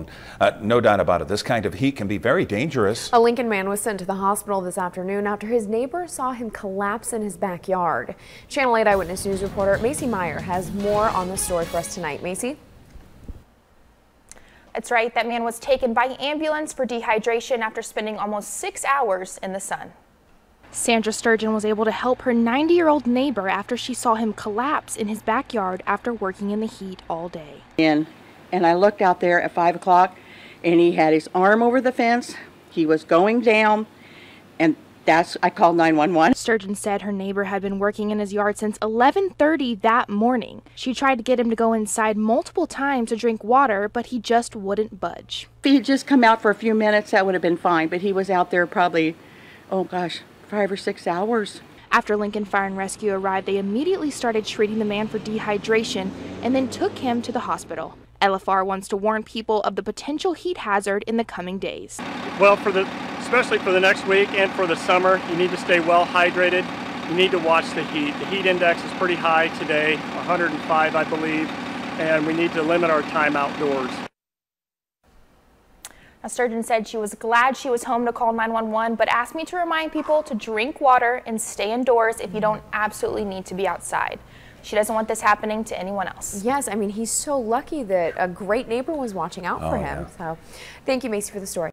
And, uh, no doubt about it, this kind of heat can be very dangerous. A Lincoln man was sent to the hospital this afternoon after his neighbor saw him collapse in his backyard. Channel 8 Eyewitness News reporter Macy Meyer has more on the story for us tonight. Macy? That's right. That man was taken by ambulance for dehydration after spending almost six hours in the sun. Sandra Sturgeon was able to help her 90 year old neighbor after she saw him collapse in his backyard after working in the heat all day. In, and I looked out there at 5 o'clock and he had his arm over the fence. He was going down, and that's I called 911. Sturgeon said her neighbor had been working in his yard since 11:30 that morning. She tried to get him to go inside multiple times to drink water, but he just wouldn't budge. If he had just come out for a few minutes, that would have been fine. But he was out there probably, oh gosh, five or six hours. After Lincoln Fire and Rescue arrived, they immediately started treating the man for dehydration and then took him to the hospital. LFR wants to warn people of the potential heat hazard in the coming days. Well, for the especially for the next week and for the summer, you need to stay well hydrated. You need to watch the heat. The heat index is pretty high today, 105 I believe, and we need to limit our time outdoors. Sturgeon said she was glad she was home to call 911, but asked me to remind people to drink water and stay indoors if you don't absolutely need to be outside. She doesn't want this happening to anyone else. Yes, I mean, he's so lucky that a great neighbor was watching out oh, for him. Yeah. So thank you, Macy, for the story.